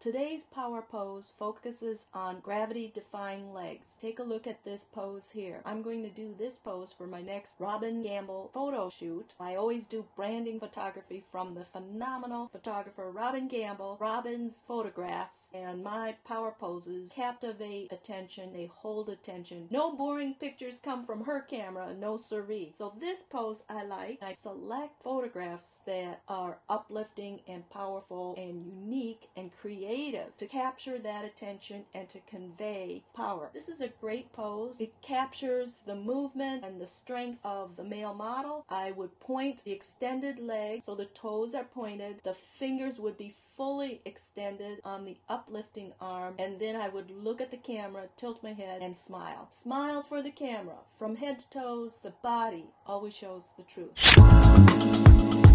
Today's power pose focuses on gravity defying legs. Take a look at this pose here. I'm going to do this pose for my next Robin Gamble photo shoot. I always do branding photography from the phenomenal photographer Robin Gamble. Robin's photographs and my power poses captivate attention, they hold attention. No boring pictures come from her camera, no siree. So this pose I like. I select photographs that are uplifting and powerful and unique and creative creative to capture that attention and to convey power. This is a great pose. It captures the movement and the strength of the male model. I would point the extended leg so the toes are pointed. The fingers would be fully extended on the uplifting arm and then I would look at the camera, tilt my head and smile. Smile for the camera. From head to toes, the body always shows the truth.